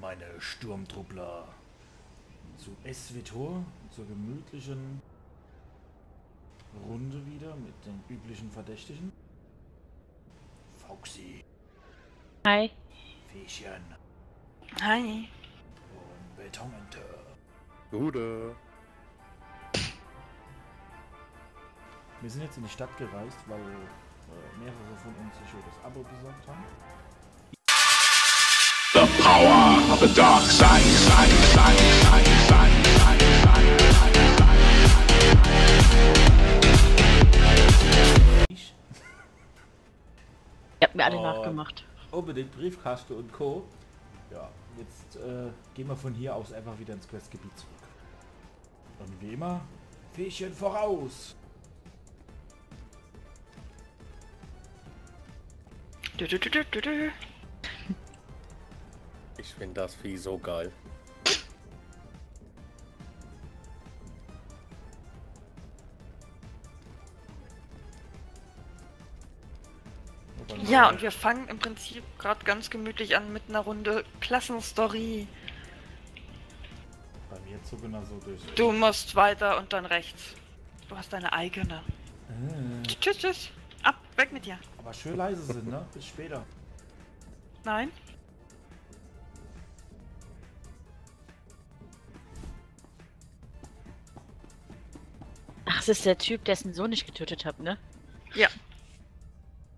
meine Sturmtruppler, zu Esvitor, zur gemütlichen Runde wieder mit den üblichen Verdächtigen. Foxy, Hi. Fähchen Hi. und Betonente. Gute. Wir sind jetzt in die Stadt gereist, weil äh, mehrere von uns sich schon das Abo besorgt haben. The power the dark side, side, side, side, side. Ihr habt mir alle oh, nachgemacht. Oh, Unbedingt Briefkasten und Co. Ja, jetzt äh, gehen wir von hier aus einfach wieder ins Questgebiet zurück. Und wie immer, Fähchen voraus! Du, du, du, ich finde das Vieh so geil. Ja, und wir fangen im Prinzip gerade ganz gemütlich an mit einer Runde Klassenstory. Bei mir zucken er so durch. Du musst weiter und dann rechts. Du hast deine eigene. Äh, Tschüss, tschüss. Ab, weg mit dir. aber schön leise sind, ne? Bis später. Nein? Es ist der Typ, dessen Sohn ich getötet habe, ne? Ja.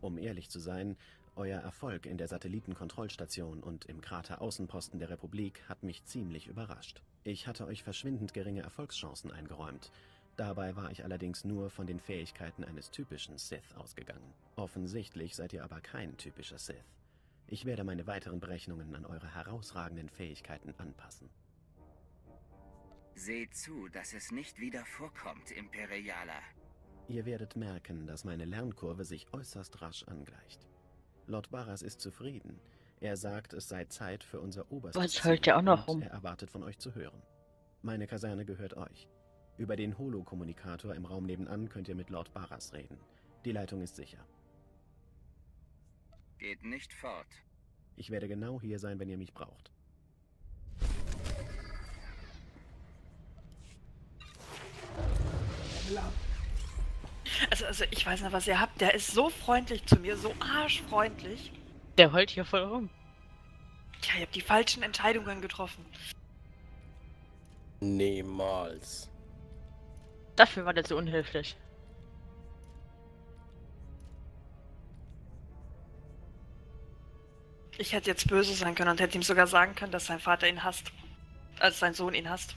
Um ehrlich zu sein, euer Erfolg in der Satellitenkontrollstation und im Krater-Außenposten der Republik hat mich ziemlich überrascht. Ich hatte euch verschwindend geringe Erfolgschancen eingeräumt. Dabei war ich allerdings nur von den Fähigkeiten eines typischen Sith ausgegangen. Offensichtlich seid ihr aber kein typischer Sith. Ich werde meine weiteren Berechnungen an eure herausragenden Fähigkeiten anpassen. Seht zu, dass es nicht wieder vorkommt, Imperialer. Ihr werdet merken, dass meine Lernkurve sich äußerst rasch angleicht. Lord Barras ist zufrieden. Er sagt, es sei Zeit für unser oberstes Was heult der auch noch rum? Er erwartet von euch zu hören. Meine Kaserne gehört euch. Über den Holo-Kommunikator im Raum nebenan könnt ihr mit Lord Barras reden. Die Leitung ist sicher. Geht nicht fort. Ich werde genau hier sein, wenn ihr mich braucht. Also, also ich weiß nicht, was ihr habt. Der ist so freundlich zu mir, so arschfreundlich. Der heult hier voll rum. Tja, ihr habt die falschen Entscheidungen getroffen. Niemals. Dafür war der so unhilflich. Ich hätte jetzt böse sein können und hätte ihm sogar sagen können, dass sein Vater ihn hasst. Als sein Sohn ihn hasst.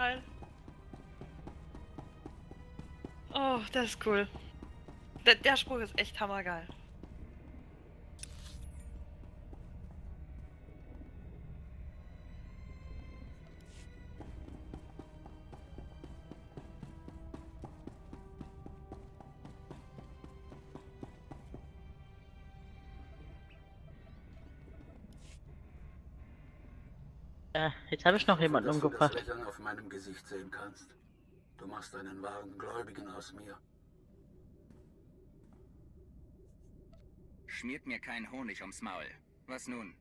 Geil. Oh, das ist cool. Der, der Spruch ist echt hammergeil. Äh, jetzt habe ich noch jemanden umgebracht. Du das Lächeln auf meinem Gesicht sehen kannst. Du machst einen wahren Gläubigen aus mir. Schmiert mir kein Honig ums Maul. Was nun?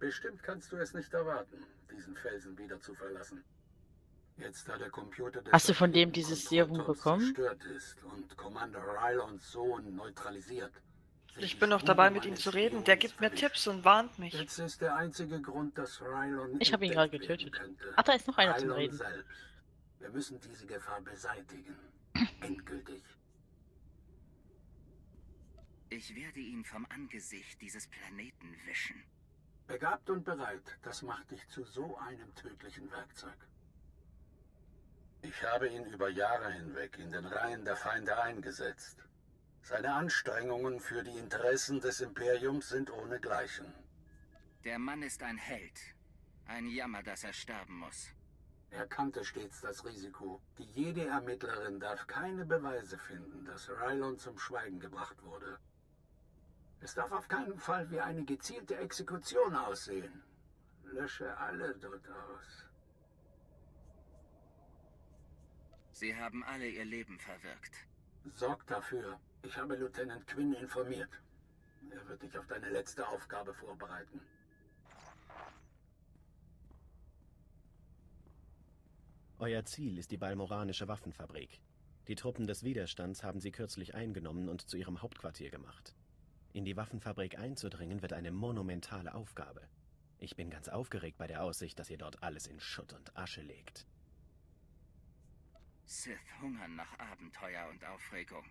Bestimmt kannst du es nicht erwarten, diesen Felsen wieder zu verlassen. Jetzt da der Computer des Hast du von dem dieses Serum bekommen? zerstört ist und Commander Rylons Sohn neutralisiert. Ich bin noch dabei, mit ihm zu reden. Der gibt mir. Tipps und warnt mich. Jetzt ist der einzige Grund, dass Rylon Ich hab ihn gerade getötet. könnte. Ach, da ist noch einer zum Rylon Reden. Selbst. Wir müssen diese Gefahr beseitigen. Endgültig. Ich werde ihn vom Angesicht dieses Planeten wischen. Begabt und bereit, das macht dich zu so einem tödlichen Werkzeug. Ich habe ihn über Jahre hinweg in den Reihen der Feinde eingesetzt. Seine Anstrengungen für die Interessen des Imperiums sind ohnegleichen. Der Mann ist ein Held. Ein Jammer, dass er sterben muss. Er kannte stets das Risiko. Die jede Ermittlerin darf keine Beweise finden, dass Rylon zum Schweigen gebracht wurde. Es darf auf keinen Fall wie eine gezielte Exekution aussehen. Lösche alle dort aus. Sie haben alle ihr Leben verwirkt. Sorgt dafür. Ich habe Lieutenant Quinn informiert. Er wird dich auf deine letzte Aufgabe vorbereiten. Euer Ziel ist die balmoranische Waffenfabrik. Die Truppen des Widerstands haben sie kürzlich eingenommen und zu ihrem Hauptquartier gemacht. In die Waffenfabrik einzudringen wird eine monumentale Aufgabe. Ich bin ganz aufgeregt bei der Aussicht, dass ihr dort alles in Schutt und Asche legt. Sith hungern nach Abenteuer und Aufregung.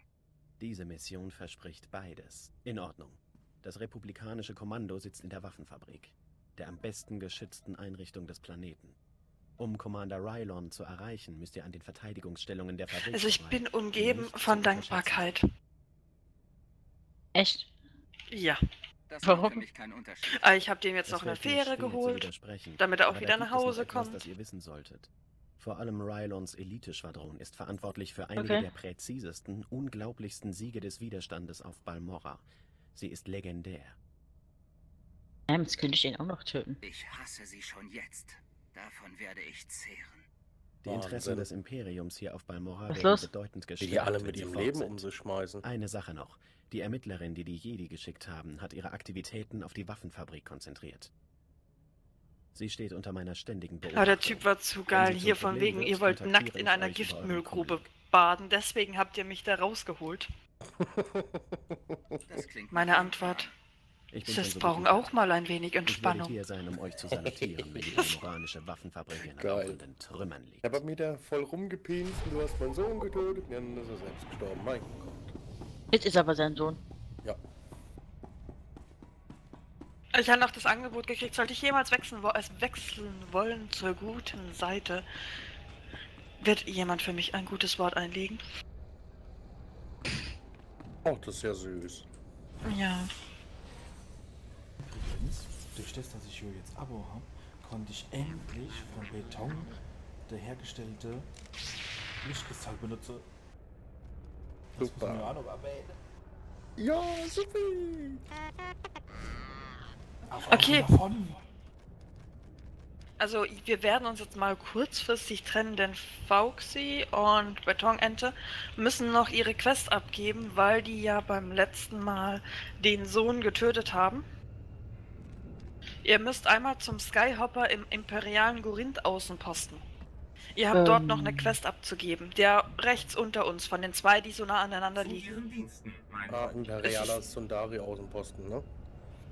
Diese Mission verspricht beides. In Ordnung. Das republikanische Kommando sitzt in der Waffenfabrik, der am besten geschützten Einrichtung des Planeten. Um Commander Rylon zu erreichen, müsst ihr an den Verteidigungsstellungen der Fabrik Also ich bin umgeben Nicht von. Dankbarkeit. Echt? Ja. Das macht Warum? für mich keinen Unterschied. Aber ich habe dem jetzt Es noch eine Fähre geholt. damit er auch wieder nach Hause etwas, kommt. das ihr wissen solltet. Vor allem Rylons Elite-Schwadron ist verantwortlich für einige Okay. der präzisesten, unglaublichsten Siege des Widerstandes auf Balmorra. Sie ist legendär. Ähm, jetzt könnte ich ihn auch noch töten. Ich hasse sie schon jetzt. Davon werde ich zehren. Die Wahnsinn. Interessen des Imperiums hier auf Balmorra Was werden los? bedeutend gestärkt, die alle mit ihrem Leben sind. um sich schmeißen. Eine Sache noch. Die Ermittlerin, die die Jedi geschickt haben, hat ihre Aktivitäten auf die Waffenfabrik konzentriert. Sie steht unter meiner ständigen Beobachtung. Aber der Typ war zu geil. Hier von Problem wegen, wird, ihr wollt nackt in ich einer Giftmüllgrube baden. Deswegen habt ihr mich da rausgeholt. Das klingt Meine Antwort. Ich Sis so brauchen auch mal ein wenig Ich Entspannung. hier sein, um euch zu salutieren, wenn die balmoranische Waffenfabrik in Geil. rauchenden Trümmern liegt. Ich habe mir da voll rumgepinst und du hast meinen Sohn getötet. Ja, dann ist er selbst gestorben. Mein Gott. Jetzt ist aber sein Sohn. Ja. Ich habe noch das Angebot gekriegt, sollte ich jemals wechseln, wo es wechseln wollen zur guten Seite, wird jemand für mich ein gutes Wort einlegen? Oh, das ist ja süß. Ja. Übrigens, durch das, dass ich hier jetzt Abo habe, konnte ich endlich von Beton der hergestellte Lichtkristall benutzen. Das Super. muss ja auch noch erwähnen. Ja, Sophie! Okay. Davon. Also wir werden uns jetzt mal kurzfristig trennen, denn Fauxi und Betonente müssen noch ihre Quest abgeben, weil die ja beim letzten Mal den Sohn getötet haben. Ihr müsst einmal zum Skyhopper im imperialen Gorinth-Außenposten. Ihr habt dort noch eine Ähm. Quest abzugeben, der rechts unter uns, von den zwei, die so nah aneinander liegen. Ah. Imperialer Sundari Außenposten, ne?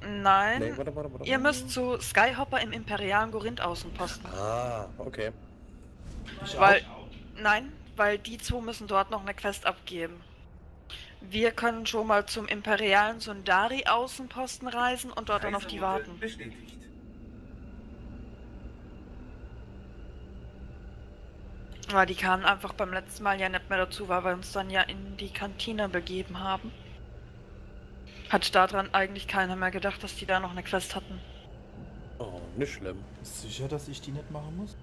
Nein, Nee, warte, warte, warte. ihr müsst zu Skyhopper im imperialen Gorinth-Außenposten. Ah, okay. Ich Weil, auch. nein, weil die zwei müssen dort noch eine Quest abgeben. Wir können schon mal zum imperialen Sundari Außenposten reisen und dort dann auf die warten. Bestätigt. Weil die kamen einfach beim letzten Mal ja nicht mehr dazu, weil wir uns dann ja in die Kantine begeben haben. Hat daran eigentlich keiner mehr gedacht, dass die da noch eine Quest hatten. Oh, nicht schlimm. Ist sicher, dass ich die nicht machen muss?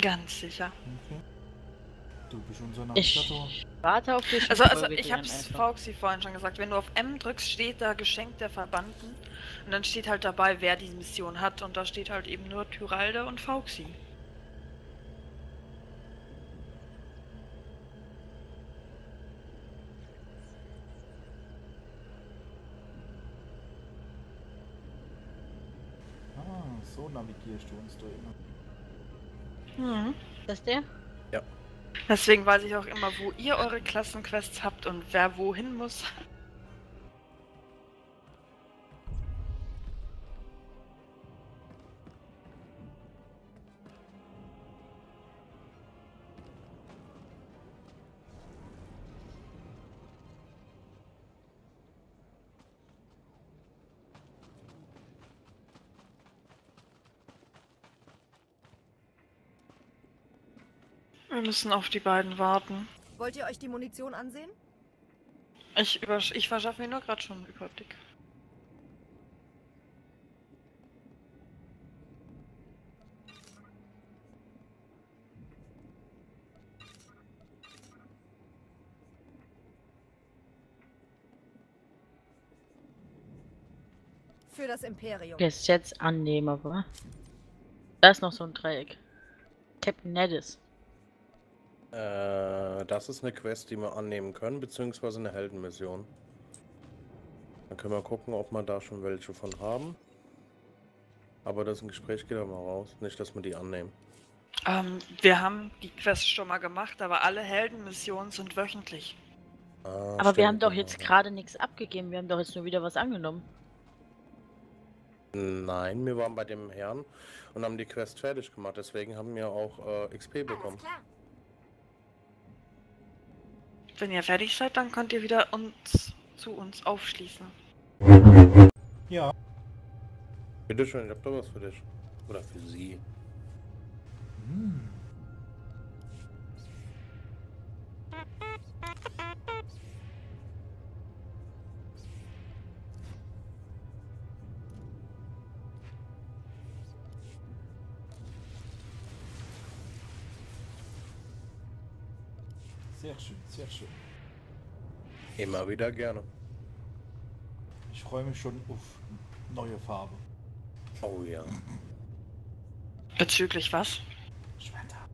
Ganz sicher. Okay. Du bist unser Ich Navigator. warte auf dich. Also, also ich hab's. Fauxi vorhin schon gesagt, wenn du auf M drückst, steht da Geschenk der Verbannten. Und dann steht halt dabei, wer die Mission hat. Und da steht halt eben nur Tyralde und Fauxi. Ah, so navigierst du uns da immer. Mhm. Ist das der? Deswegen weiß ich auch immer, wo ihr eure Klassenquests habt und wer wohin muss. Wir müssen auf die beiden warten. Wollt ihr euch die Munition ansehen? Ich, übersch ich verschaffe mir nur gerade schon einen Überblick. Für das Imperium. Jetzt jetzt annehmen, aber. Da ist noch so ein Dreieck. Captain Nedis. Äh, das ist eine Quest, die wir annehmen können, beziehungsweise eine Heldenmission. Dann können wir gucken, ob wir da schon welche von haben. Aber das Gespräch geht aber raus. Nicht, dass wir die annehmen. Ähm, wir haben die Quest schon mal gemacht, aber alle Heldenmissionen sind wöchentlich. Ah, Aber wir stimmt, haben doch genau. jetzt gerade nichts abgegeben. Wir haben doch jetzt nur wieder was angenommen. Nein, wir waren bei dem Herrn und haben die Quest fertig gemacht. Deswegen haben wir auch äh, XP bekommen. Wenn ihr fertig seid, dann könnt ihr wieder uns zu uns aufschließen. Ja. Bitte schön, ich hab da was für dich. Oder für sie. Hm. Sehr schön, sehr schön. Immer wieder gerne. Ich freue mich schon auf neue Farbe. Oh ja. Bezüglich was? Schwerter.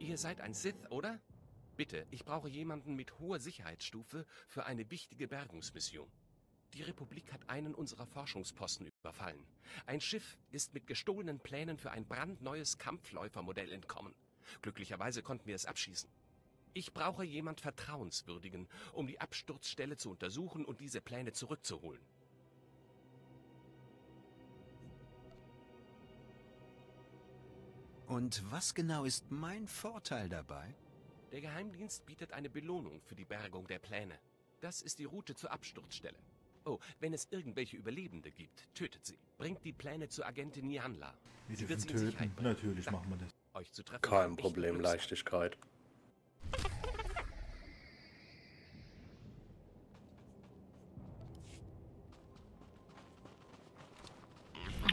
Ihr seid ein Sith, oder? Bitte, ich brauche jemanden mit hoher Sicherheitsstufe für eine wichtige Bergungsmission. Die Republik hat einen unserer Forschungsposten überfallen. Ein Schiff ist mit gestohlenen Plänen für ein brandneues Kampfläufermodell entkommen. Glücklicherweise konnten wir es abschießen. Ich brauche jemand Vertrauenswürdigen, um die Absturzstelle zu untersuchen und diese Pläne zurückzuholen. Und was genau ist mein Vorteil dabei? Der Geheimdienst bietet eine Belohnung für die Bergung der Pläne. Das ist die Route zur Absturzstelle. Oh, wenn es irgendwelche Überlebende gibt, tötet sie. Bringt die Pläne zur Agentin Nianla. Wir Sie wird sie töten. Natürlich Danke. machen wir das. Euch zu treffen. Kein Problem. Leichtigkeit.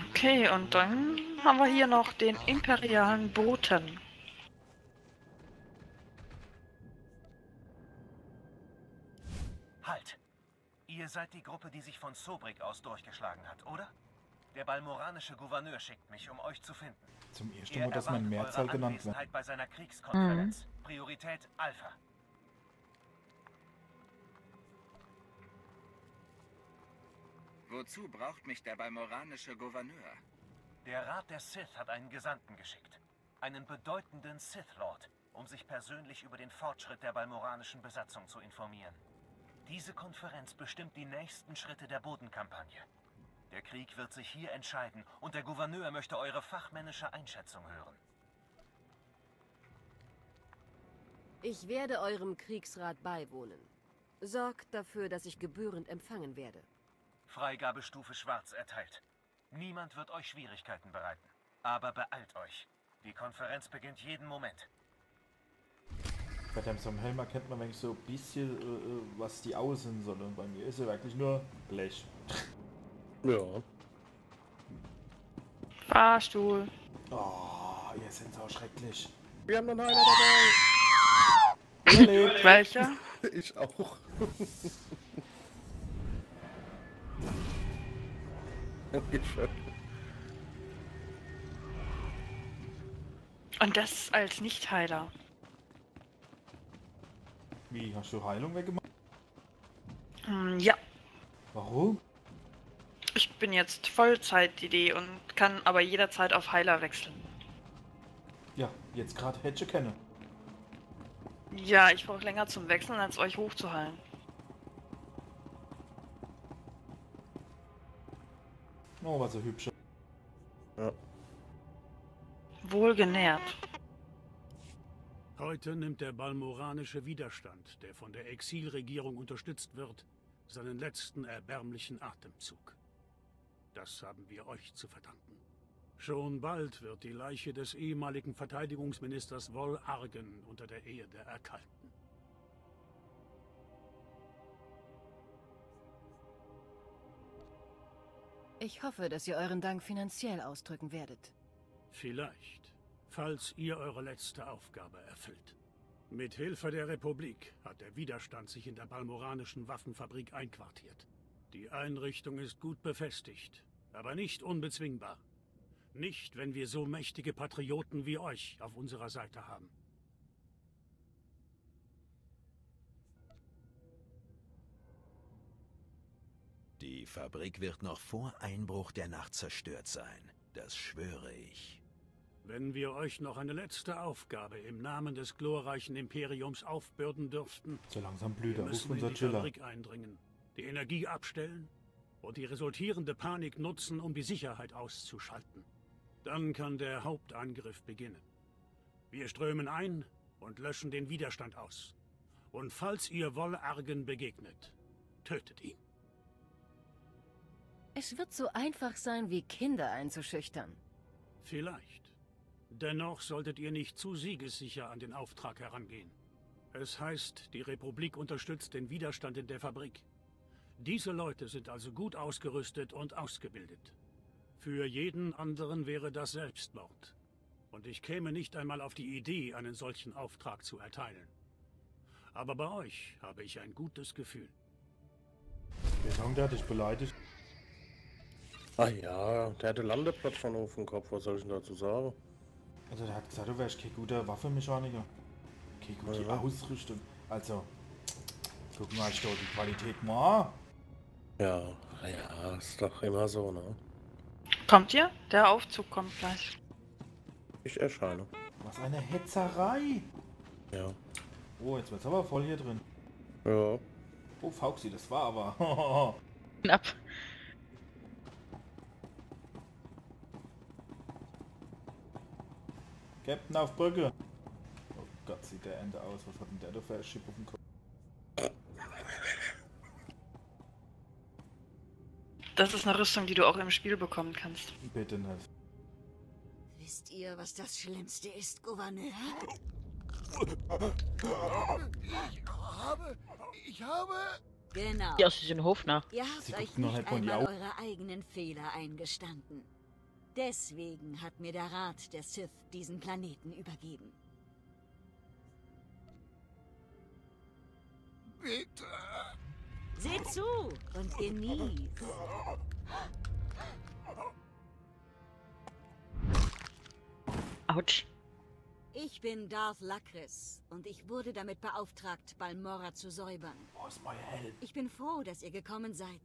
Okay, und dann haben wir hier noch den imperialen Boten. Halt! Ihr seid die Gruppe, die sich von Sobrik aus durchgeschlagen hat, oder? Der balmoranische Gouverneur schickt mich, um euch zu finden. Zum ersten Er Mal, dass man Mehrzahl genannt wird. Bei seiner Kriegskonferenz. Priorität Alpha. Wozu braucht mich der balmoranische Gouverneur? Der Rat der Sith hat einen Gesandten geschickt. Einen bedeutenden Sith Lord, um sich persönlich über den Fortschritt der balmoranischen Besatzung zu informieren. Diese Konferenz bestimmt die nächsten Schritte der Bodenkampagne. Der Krieg wird sich hier entscheiden und der Gouverneur möchte eure fachmännische Einschätzung hören. Ich werde eurem Kriegsrat beiwohnen. Sorgt dafür, dass ich gebührend empfangen werde. Freigabestufe Schwarz erteilt. Niemand wird euch Schwierigkeiten bereiten. Aber beeilt euch. Die Konferenz beginnt jeden Moment. Bei dem so einem Helm erkennt man wenigstens so ein bisschen, äh, äh, was die außen soll. Und bei mir ist er wirklich nur Blech. Ja. Fahrstuhl. Oh, ihr seid so schrecklich. Wir haben noch einen dabei. Überlebt. Welcher? Ich auch. Dankeschön. Und das als Nichtheiler. Wie, hast du Heilung weggemacht? Hm, ja, Warum? Ich bin jetzt Vollzeit-DD und kann aber jederzeit auf Heiler wechseln. Ja, jetzt gerade hätte ich kennen. Ja, ich brauche länger zum Wechseln, als euch hochzuheilen. Oh, was ein hübscher. Ja. Wohlgenährt. Heute nimmt der balmoranische Widerstand, der von der Exilregierung unterstützt wird, seinen letzten erbärmlichen Atemzug. Das haben wir euch zu verdanken. Schon bald wird die Leiche des ehemaligen Verteidigungsministers Woll Argen unter der Erde erkalten. Ich hoffe, dass ihr euren Dank finanziell ausdrücken werdet. Vielleicht, falls ihr eure letzte Aufgabe erfüllt. Mit Hilfe der Republik hat der Widerstand sich in der balmoranischen Waffenfabrik einquartiert. Die Einrichtung ist gut befestigt, aber nicht unbezwingbar. Nicht, wenn wir so mächtige Patrioten wie euch auf unserer Seite haben. Die Fabrik wird noch vor Einbruch der Nacht zerstört sein. Das schwöre ich. Wenn wir euch noch eine letzte Aufgabe im Namen des glorreichen Imperiums aufbürden dürften, So langsam blüht wir er. Ist müssen in unser die Chiller? Fabrik eindringen, die Energie abstellen und die resultierende Panik nutzen, um die Sicherheit auszuschalten. Dann kann der Hauptangriff beginnen. Wir strömen ein und löschen den Widerstand aus. Und falls ihr Wollargen begegnet, tötet ihn. Es wird so einfach sein, wie Kinder einzuschüchtern. Vielleicht. Dennoch solltet ihr nicht zu siegessicher an den Auftrag herangehen. Es heißt, die Republik unterstützt den Widerstand in der Fabrik. Diese Leute sind also gut ausgerüstet und ausgebildet. Für jeden anderen wäre das Selbstmord. Und ich käme nicht einmal auf die Idee, einen solchen Auftrag zu erteilen. Aber bei euch habe ich ein gutes Gefühl. Beton, der hat dich beleidigt. Ah ja, der hatte Landeplatz schon auf dem Kopf, was soll ich denn dazu sagen? Also der hat gesagt, du wärst kein guter Waffenmechaniker. Keine gute Ja. Ausrüstung. Also, guck mal, ich da die Qualität mal. Ja, ja, ist doch immer so, ne? Kommt ihr? Der Aufzug kommt gleich. Ich erscheine. Was eine Hetzerei. Ja. Oh, jetzt wird's aber voll hier drin. Ja. Oh, Fauxi, das war aber. Knapp. Captain auf Brücke. Oh Gott, sieht der Ende aus. Was hat denn der da für ein Chip auf dem Kopf? Das ist eine Rüstung, die du auch im Spiel bekommen kannst. Bitte nicht. Wisst ihr, was das Schlimmste ist, Gouverneur? Ich habe. Ich habe. Genau. Die aus diesem Hof nach. Ihr habt Sie euch nicht einmal eure eigenen Fehler eingestanden. Deswegen hat mir der Rat der Sith diesen Planeten übergeben. Bitte. Seht zu und genießt. Autsch. Ich bin Darth Lakris und ich wurde damit beauftragt, Balmorra zu säubern. Oh, ist mein Held. Ich bin froh, dass ihr gekommen seid.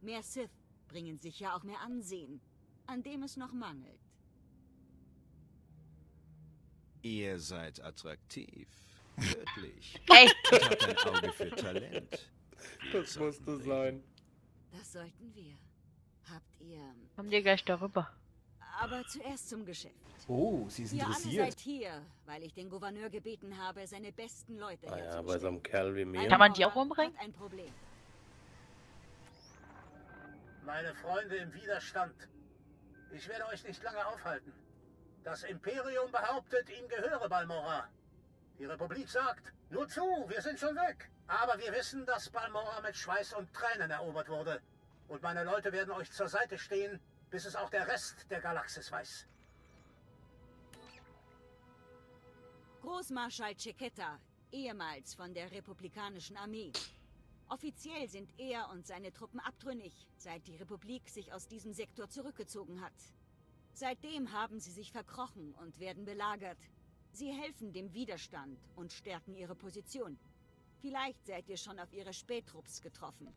Mehr Sith bringen sicher auch mehr Ansehen, an dem es noch mangelt. Ihr seid attraktiv. Wirklich. Ich habt ein Auge für Talent. Das musste sein. Das sollten wir. Habt ihr... Kommen die gleich darüber. Aber zuerst zum Geschäft. Oh, sie ist Ihr alle interessiert. seid hier, weil ich den Gouverneur gebeten habe, seine besten Leute Ah ja, bei so einem Kerl wie mir. Kann man die auch umbringen? ein Problem. Meine Freunde im Widerstand, ich werde euch nicht lange aufhalten. Das Imperium behauptet, ihm gehöre Balmorra. Die Republik sagt, nur zu, wir sind schon weg. Aber wir wissen, dass Balmorra mit Schweiß und Tränen erobert wurde. Und meine Leute werden euch zur Seite stehen, bis es auch der Rest der Galaxis weiß. Großmarschall Cecetta, ehemals von der republikanischen Armee. Offiziell sind er und seine Truppen abtrünnig, seit die Republik sich aus diesem Sektor zurückgezogen hat. Seitdem haben sie sich verkrochen und werden belagert. Sie helfen dem Widerstand und stärken ihre Position. Vielleicht seid ihr schon auf ihre Spättrupps getroffen.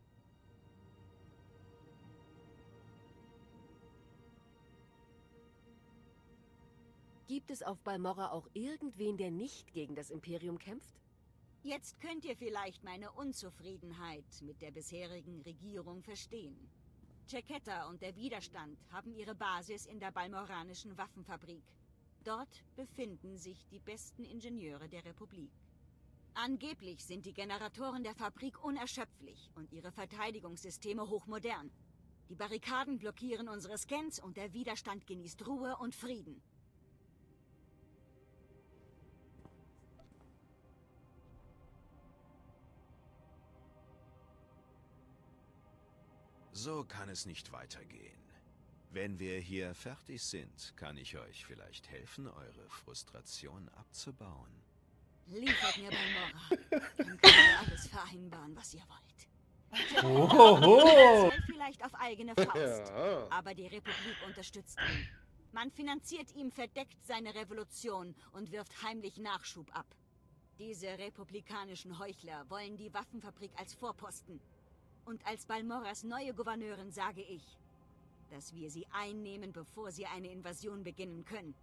Gibt es auf Balmorra auch irgendwen, der nicht gegen das Imperium kämpft? Jetzt könnt ihr vielleicht meine Unzufriedenheit mit der bisherigen Regierung verstehen. Cecetta und der Widerstand haben ihre Basis in der balmoranischen Waffenfabrik. Dort befinden sich die besten Ingenieure der Republik. Angeblich sind die Generatoren der Fabrik unerschöpflich und ihre Verteidigungssysteme hochmodern. Die Barrikaden blockieren unsere Scans und der Widerstand genießt Ruhe und Frieden. So kann es nicht weitergehen. Wenn wir hier fertig sind, kann ich euch vielleicht helfen, eure Frustration abzubauen. Liefert mir Balmorra. Dann können wir alles vereinbaren, was ihr wollt. Ohoho. Vielleicht auf eigene Faust. Ja. Aber die Republik unterstützt ihn. Man finanziert ihm verdeckt seine Revolution und wirft heimlich Nachschub ab. Diese republikanischen Heuchler wollen die Waffenfabrik als Vorposten. Und als Balmoras neue Gouverneurin sage ich, dass wir sie einnehmen, bevor sie eine Invasion beginnen können.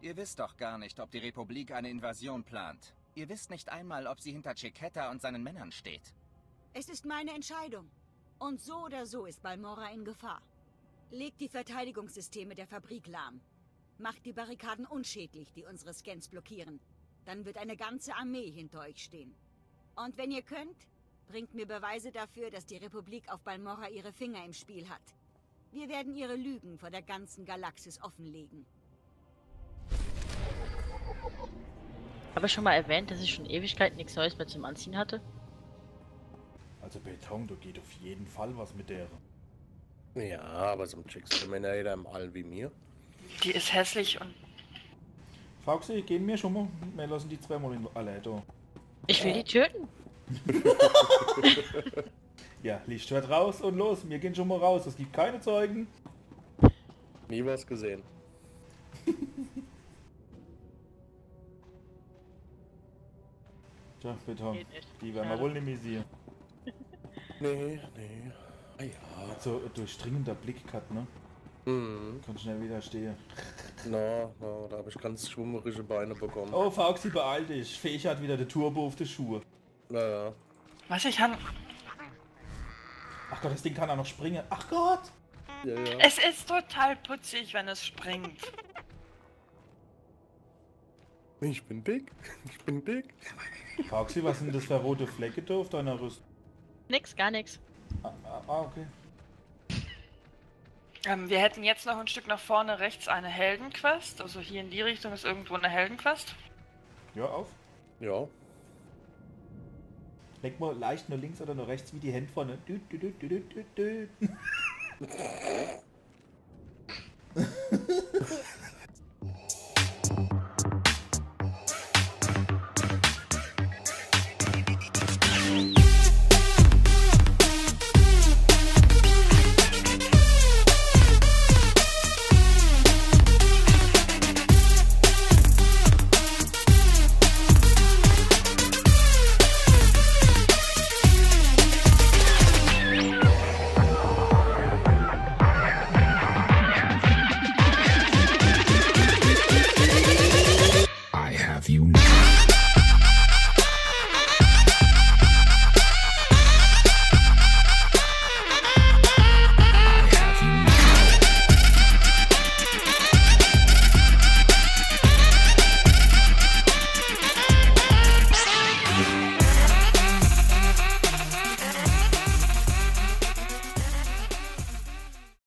Ihr wisst doch gar nicht, ob die Republik eine Invasion plant. Ihr wisst nicht einmal, ob sie hinter Chiquetta und seinen Männern steht. Es ist meine Entscheidung. Und so oder so ist Balmora in Gefahr. Legt die Verteidigungssysteme der Fabrik lahm. Macht die Barrikaden unschädlich, die unsere Scans blockieren. Dann wird eine ganze Armee hinter euch stehen. Und wenn ihr könnt, bringt mir Beweise dafür, dass die Republik auf Balmora ihre Finger im Spiel hat. Wir werden ihre Lügen vor der ganzen Galaxis offenlegen. Habe ich schon mal erwähnt, dass ich schon Ewigkeit nichts Neues mehr zum Anziehen hatte? Also Beton, da geht auf jeden Fall was mit der. Ja, aber so ein Chicks-Terminator im All wie mir. Die ist hässlich und Foxy, gehen wir schon mal. Wir lassen die zweimal in alle da. Ich will die töten. Ja, Licht wird raus und los. Wir gehen schon mal raus. Es gibt keine Zeugen. Nie was gesehen. Tja, Beton. Die werden wir wohl nicht mehr sehen. Nee, nee. Ah ja. So ein durchdringender Blick gehabt, ne? Mhm. Kann schnell wieder stehen. Na, na, da habe ich ganz schwummerige Beine bekommen. Oh, Foxy, beeil dich. Fähig hat wieder der Turbo auf die Schuhe. Naja. was ich kann. Ach Gott, das Ding kann auch noch springen. Ach Gott! Ja, ja. Es ist total putzig, wenn es springt. Ich bin dick. Ich bin dick. Foxy, was sind das für rote Flecke da auf deiner Rüstung? Nix, gar nix. Ah, ah, okay. Ähm, wir hätten jetzt noch ein Stück nach vorne rechts eine Heldenquest. Also hier in die Richtung ist irgendwo eine Heldenquest. Ja, auf. Ja. Lenk mal leicht nur links oder nur rechts wie die Hände vorne. Dü, dü, dü, dü, dü, dü.